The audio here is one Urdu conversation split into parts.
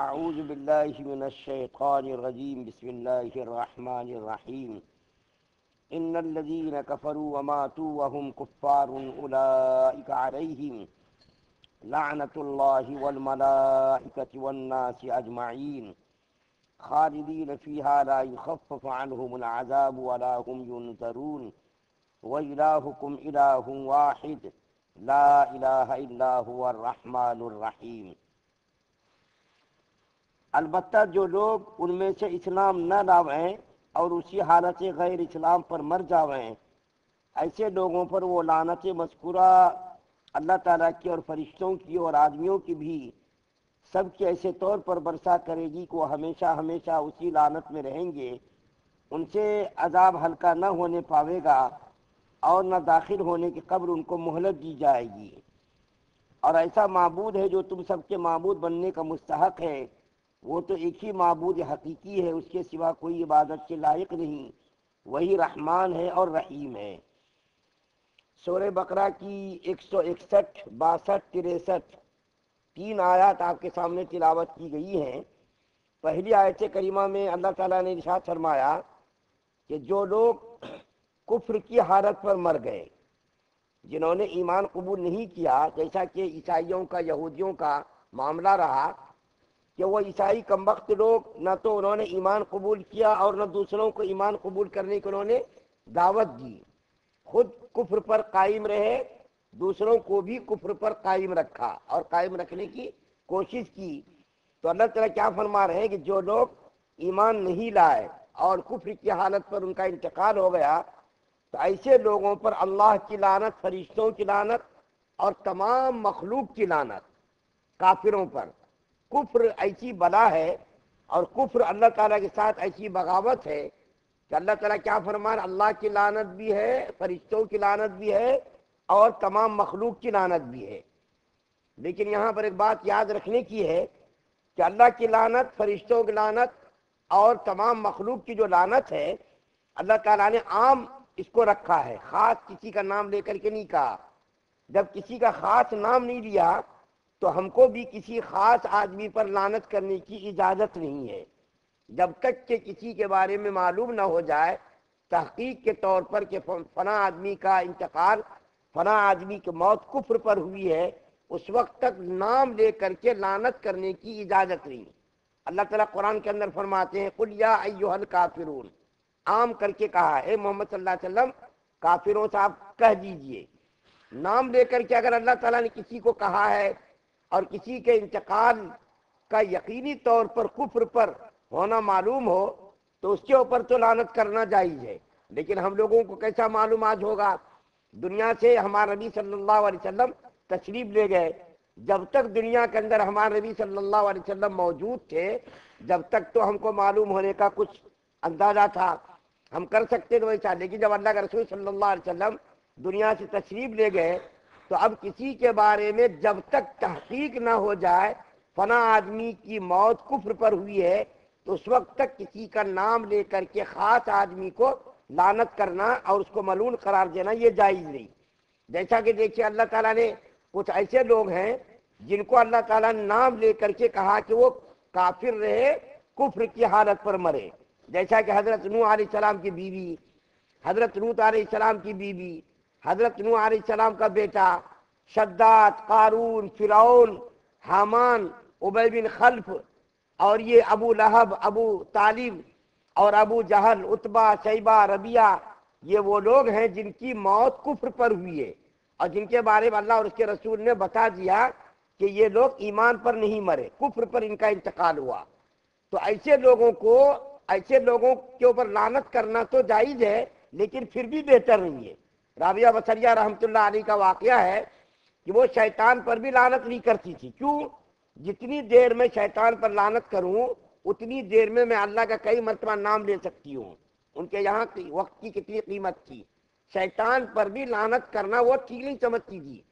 أعوذ بالله من الشيطان الرجيم. بسم الله الرحمن الرحيم. إن الذين كفروا وماتوا وهم كفار أولئك عليهم. لعنة الله والملائكة والناس أجمعين. خالدين فيها لا يخفف عنهم العذاب ولا هم ينذرون. وإلهكم إله واحد. لا إله إلا هو الرحمن الرحيم. البتہ جو لوگ ان میں سے اسلام نہ لاویں اور اسی حالت غیر اسلام پر مر جاویں، ایسے لوگوں پر وہ لعنت مذکورہ اللہ تعالیٰ کی اور فرشتوں کی اور آدمیوں کی بھی سب کے ایسے طور پر برسا کرے گی کہ وہ ہمیشہ ہمیشہ اسی لعنت میں رہیں گے۔ ان سے عذاب ہلکا نہ ہونے پاوے گا اور نہ داخل ہونے کی قبر ان کو مہلت دی جائے گی۔ اور ایسا معبود ہے جو تم سب کے معبود بننے کا مستحق ہے۔ وہ تو ایک ہی معبود حقیقی ہے، اس کے سوا کوئی عبادت کے لائق نہیں۔ وہی رحمان ہے اور رحیم ہے۔ سورہ بقرہ کی ایک سو اکسٹھ، باسٹھ، تریسٹھ تین آیات آپ کے سامنے تلاوت کی گئی ہیں۔ پہلی آیت کریمہ میں اللہ تعالیٰ نے ارشاد فرمایا کہ جو لوگ کفر کی حالت پر مر گئے، جنہوں نے ایمان قبول نہیں کیا، جیسا کہ عیسائیوں کا، یہودیوں کا معاملہ رہا کہ وہ عیسائی کم وقت لوگ نہ تو انہوں نے ایمان قبول کیا اور نہ دوسروں کو ایمان قبول کرنے کی انہوں نے دعوت دی۔ خود کفر پر قائم رہے، دوسروں کو بھی کفر پر قائم رکھا اور قائم رکھنے کی کوشش کی۔ تو اللہ تعالیٰ کیا فرما رہے ہیں کہ جو لوگ ایمان نہیں لائے اور کفر کی حالت پر ان کا انتقال ہو گیا، تو ایسے لوگوں پر اللہ کی لانت فرشتوں کی لانت اور تمام مخلوق کی لانت کافروں پر۔ کفر ایسی بلا ہے اور کفر اللہ تعالیٰ کے ساتھ ایسی بغاوت ہے کہ اللہ تعالیٰ کیا فرمان اللہ کی لانت بھی ہے، فرشتوں کی لانت بھی ہے اور تمام مخلوق کی لانت بھی ہے۔ لیکن یہاں پر ایک بات یاد رکھنے کی ہے کہ اللہ کی لانت فرشتوں کی لانت اور تمام مخلوق کی جو لانت ہے، اللہ تعالیٰ نے عام اس کو رکھا ہے۔ خاص کسی کا نام لے کر کے نہیں کہا۔ جب کسی کا خاص نام نہیں لیا تو ہم کو بھی کسی خاص آدمی پر لانت کرنے کی اجازت نہیں ہے۔ جب تک کہ کسی کے بارے میں معلوم نہ ہو جائے، تحقیق کے طور پر کہ فنا آدمی کا انتقال، فنا آدمی کی موت کفر پر ہوئی ہے، اس وقت تک نام لے کر کے لانت کرنے کی اجازت نہیں۔ اللہ تعالیٰ قرآن کے اندر فرماتے ہیں، قل یا ایوہ الکافرون۔ عام کر کے کہا اے محمد صلی اللہ علیہ وسلم، کافروں سے آپ کہہ دیجیے۔ نام لے کر کے اگر اللہ تعالیٰ نے کسی کو کہا ہے اور کسی کے انتقال کا یقینی طور پر کفر پر ہونا معلوم ہو تو اس کے اوپر تو لانت کرنا جائز ہے۔ لیکن ہم لوگوں کو کیسا معلوم آج ہوگا؟ دنیا سے ہمارا نبی صلی اللہ علیہ وسلم تشریف لے گئے۔ جب تک دنیا کے اندر ہمارے نبی صلی اللہ علیہ وسلم موجود تھے، جب تک تو ہم کو معلوم ہونے کا کچھ اندازہ تھا۔ ہم کر سکتے تو ویسا لیکن جب اللہ کا رسول صلی اللہ علیہ وسلم دنیا سے تشریف لے گئے تو اب کسی کے بارے میں جب تک تحقیق نہ ہو جائے، فنا آدمی کی موت کفر پر ہوئی ہے، تو اس وقت تک کسی کا نام لے کر کے خاص آدمی کو لانت کرنا اور اس کو ملون قرار دینا یہ جائز نہیں۔ جیسا کہ دیکھیے، اللہ تعالیٰ نے کچھ ایسے لوگ ہیں جن کو اللہ تعالیٰ نے نام لے کر کے کہا کہ وہ کافر رہے، کفر کی حالت پر مرے۔ جیسا کہ حضرت نو علیہ السلام کی بیوی، حضرت نوت علیہ السلام کی بیوی حضرت نو علیہ السلام کا بیٹا، شداد، قارون، فرعون، حامان، عبی بن خلف، اور یہ ابو لہب، ابو طالب اور ابو جہل اتبا شیبہ ربیہ یہ وہ لوگ ہیں جن کی موت کفر پر ہوئی ہے اور جن کے بارے میں اللہ اور اس کے رسول نے بتا دیا کہ یہ لوگ ایمان پر نہیں مرے، کفر پر ان کا انتقال ہوا۔ تو ایسے لوگوں کو، ایسے لوگوں کے اوپر لانت کرنا تو جائز ہے، لیکن پھر بھی بہتر نہیں ہے۔ رابعہ بسریہ رحمۃ اللہ علیہ کا واقعہ ہے کہ وہ شیطان پر بھی لانت نہیں کرتی تھی۔ کیوں؟ جتنی دیر میں شیطان پر لانت کروں، اتنی دیر میں میں اللہ کا کئی مرتبہ نام لے سکتی ہوں۔ ان کے یہاں وقت کی کتنی قیمت تھی۔ شیطان پر بھی لانت کرنا وہ ٹھیک نہیں سمجھتی تھی۔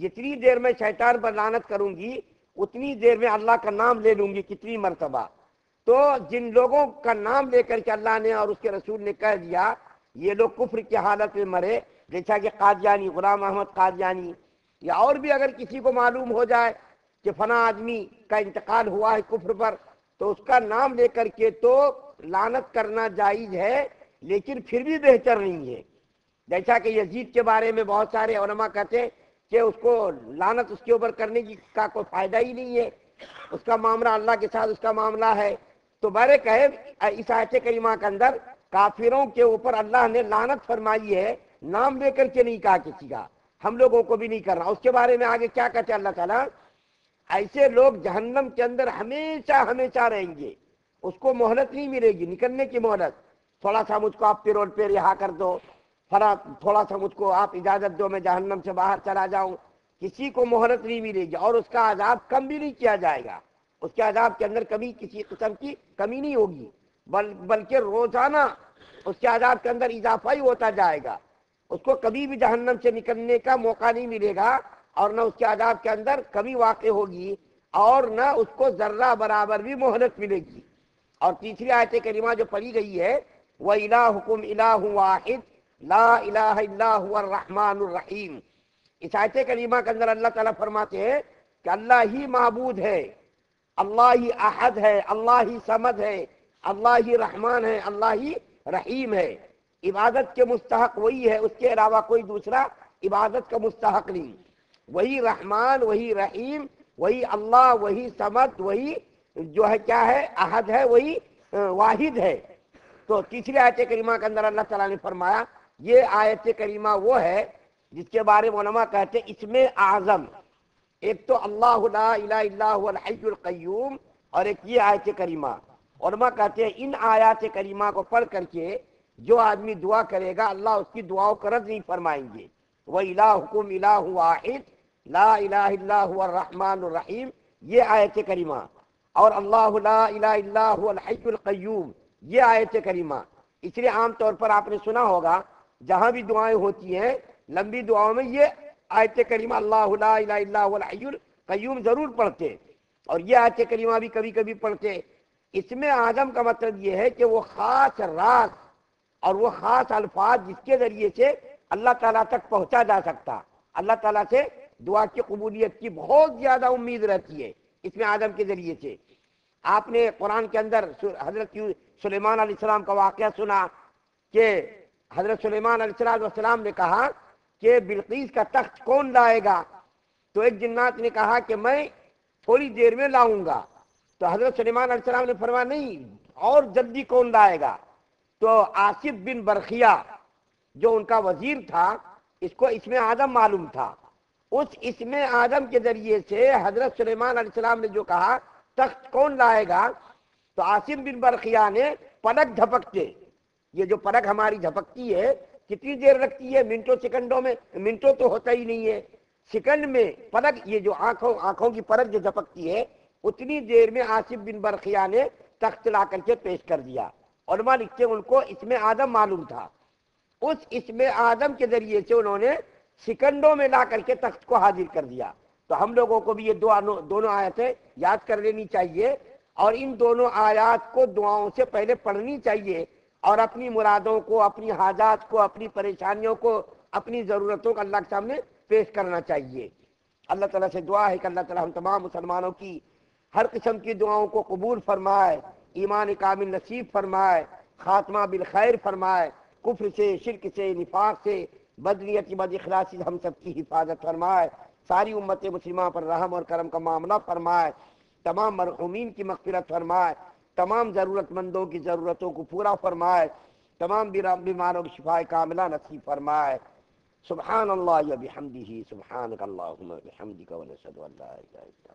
جتنی دیر میں شیطان پر لانت کروں گی، اتنی دیر میں اللہ کا نام لے لوں گی کتنی مرتبہ۔ تو جن لوگوں کا نام لے کر کے اللہ نے اور اس کے رسول نے کہہ دیا، یہ لوگ کفر کی حالت میں مرے۔ جیسا کہ قادیانی، غلام احمد قادیانی یا اور بھی اگر کسی کو معلوم ہو جائے کہ فنا آدمی کا انتقال ہوا ہے کفر پر، تو اس کا نام لے کر کے تو لانت کرنا جائز ہے، لیکن پھر بھی بہتر نہیں ہے۔ جیسا کہ یزید کے بارے میں بہت سارے علماء کہتے ہیں کہ اس کو لانت اس کے اوپر کرنے کی کا کوئی فائدہ ہی نہیں ہے۔ اس کا معاملہ اللہ کے ساتھ اس کا معاملہ ہے۔ تو بارے کہے اس آیت کریمہ کے اندر کافروں کے اوپر اللہ نے لانت فرمائی ہے۔ نام لے کر کے نہیں کہا کسی کا۔ ہم لوگوں کو بھی نہیں کرنا اس کے بارے میں آگے کیا کہتے اللہ تعالیٰ؟ ایسے لوگ جہنم کے اندر ہمیشہ ہمیشہ رہیں گے۔ اس کو مہلت نہیں ملے گی، نکلنے کی مہلت۔ تھوڑا سا مجھ کو آپ پیرول پہ رہا کر دو۔ تھوڑا سا مجھ کو آپ اجازت دو، میں جہنم سے باہر چلا جاؤں۔ کسی کو مہلت نہیں ملے گی اور اس کا عذاب کم بھی نہیں کیا جائے گا۔ اس کے عذاب کے اندر کبھی کسی قسم کی کمی نہیں ہوگی، بل بلکہ روزانہ اس کے عذاب کے اندر اضافہ ہی ہوتا جائے گا۔ اس کو کبھی بھی جہنم سے نکلنے کا موقع نہیں ملے گا اور نہ اس کے عذاب کے اندر کبھی واقع ہوگی اور نہ اس کو ذرہ برابر بھی مہلت ملے گی۔ اور تیسری آیت کریمہ جو پڑھی گئی ہے وہ الہ حکم الہ واحد لا الہ الا هو الرحمن الرحیم اس آیت کریمہ کے اندر اللہ تعالیٰ فرماتے ہیں کہ اللہ ہی معبود ہے، اللہ ہی احد ہے، اللہ ہی سمد ہے، اللہ ہی رحمان ہے، اللہ ہی رحیم ہے۔ عبادت کے مستحق وہی ہے، اس کے علاوہ کوئی دوسرا عبادت کا مستحق نہیں۔ وہی رحمان، وہی رحیم، وہی اللہ، وہی سمت وہی جو ہے، کیا ہے؟ احد ہے، وہی واحد ہے۔ تو تیسری آیت کریمہ کے اندر اللہ تعالیٰ نے فرمایا، یہ آیت کریمہ وہ ہے جس کے بارے میں علماء کہتے ہیں، اس میں اعظم۔ ایک تو اللہ لا الہ الا هو الحی القیوم اور ایک یہ آیت کریمہ۔ علماء کہتے ہیں، ان آیات کریمہ کو پڑھ کر کے جو آدمی دعا کرے گا، اللہ اس کی دعاؤں کا رد نہیں فرمائیں گے۔ وہ الہ حکم الہ واحد، لا الہ الا هو الرحمن الرحیم۔ یہ آیت کریمہ۔ اور اللہ لا الہ الا هو الحی القیوم۔ یہ آیت کریمہ۔ اس لیے عام طور پر آپ نے سنا ہوگا، جہاں بھی دعائیں ہوتی ہیں، لمبی دعاؤں میں یہ آیت کریمہ اللہ لا الہ الا هو الحی القیوم ضرور پڑھتے۔ اور یہ آیت کریمہ بھی کبھی کبھی پڑھتے۔ اس میں آدم کا مطلب یہ ہے کہ وہ خاص راز اور وہ خاص الفاظ جس کے ذریعے سے اللہ تعالیٰ تک پہنچا جا سکتا۔ اللہ تعالیٰ سے دعا کی قبولیت کی بہت زیادہ امید رہتی ہے اس میں آدم کے ذریعے سے۔ آپ نے قرآن کے اندر حضرت سلیمان علیہ السلام کا واقعہ سنا کہ حضرت سلیمان علیہ السلام نے کہا کہ بلقیس کا تخت کون لائے گا؟ تو ایک جنات نے کہا کہ میں تھوڑی دیر میں لاؤں گا۔ تو حضرت سلیمان علیہ السلام نے فرمایا، نہیں، اور جلدی کون لائے گا؟ تو آصف بن برخیا جو ان کا وزیر تھا، اس کو اس میں آدم معلوم تھا۔ اس اس میں آدم کے ذریعے سے حضرت سلیمان علیہ السلام نے جو کہا، تخت کون لائے گا؟ تو آصف بن برخیا نے پلک جھپکتے۔ یہ جو پلک ہماری جھپکتی ہے، کتنی دیر رکھتی ہے؟ منٹوں، سیکنڈوں میں، منٹوں تو ہوتا ہی نہیں ہے۔ سیکنڈ میں پلک، یہ جو آنکھوں آنکھوں کی پلک جو جھپکتی ہے، اتنی دیر میں آصف بن برخیا نے تخت لا کر کے پیش کر دیا۔ علماء لکھتے ان کو اس میں آدم معلوم تھا۔ اس اس میں آدم کے ذریعے سے انہوں نے سیکنڈوں میں لا کر کے تخت کو حاضر کر دیا۔ تو ہم لوگوں کو بھی یہ دو دونوں آیتیں یاد کر لینی چاہیے اور ان دونوں آیات کو دعاؤں سے پہلے پڑھنی چاہیے اور اپنی مرادوں کو، اپنی حاجات کو، اپنی پریشانیوں کو، اپنی ضرورتوں کو اللہ کے سامنے پیش کرنا چاہیے۔ اللہ تعالیٰ سے دعا ہے کہ اللہ تعالیٰ ہم تمام مسلمانوں کی ہر قسم کی دعاؤں کو قبول فرمائے۔ ایمان کامل نصیب فرمائے، خاتمہ بالخیر فرمائے، کفر سے، شرک سے، نفاق سے، بدنیت بد اخلاصی ہم سب کی حفاظت فرمائے۔ ساری امت مسلمہ پر رحم اور کرم کا معاملہ فرمائے۔ تمام مرحومین کی مغفرت فرمائے۔ تمام ضرورت مندوں کی ضرورتوں کو پورا فرمائے۔ تمام بیماروں کی شفا کاملہ نصیب فرمائے۔ سبحان اللہ بحمدہ سبحانک اللہم بحمدک ونشہد اللہ